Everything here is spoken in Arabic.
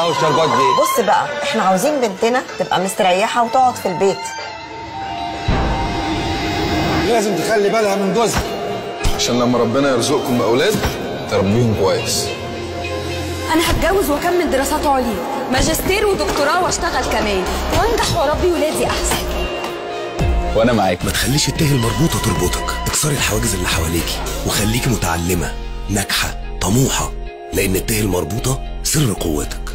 آه والشربات دي بص بقى إحنا عاوزين بنتنا تبقى مستريحة وتقعد في البيت. لازم تخلي بالها من جوزها. عشان لما ربنا يرزقكم بأولاد تربيهم كويس. أنا هتجوز وأكمل دراسات عليا ماجستير ودكتوراه وأشتغل كمان. وأنجح وأربي ولادي أحسن. وأنا معاك. ما تخليش التاه المربوطة تربطك. اكسري الحواجز اللي حواليكي وخليكي متعلمة ناجحة طموحة. لأن التاه المربوطة سر قوتك.